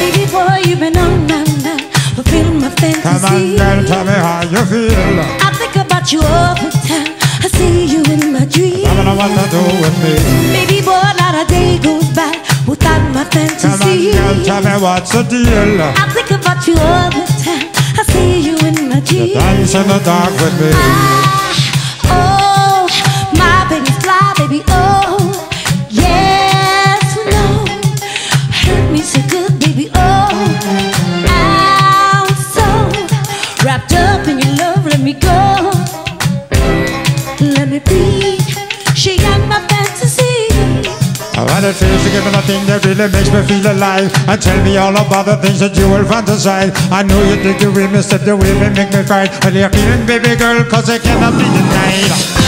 Baby boy, you've been on my mind, fulfilling my fantasy. Come on, girl, tell me how you feel. I think about you all the time. I see you in my dreams. I don't know what to do with me. Baby boy, not a day goes by without my fantasy Come on, girl, tell me what's the deal. I think about you all the time. I see you in my dreams. Dance in the dark with me. Ah, me go, let me be, she got my fantasy. What it feels to give me nothing that really makes me feel alive. And tell me all about the things that you will fantasize. I know you think you will miss the way they make me cry. Well you're killing baby girl cause I cannot be denied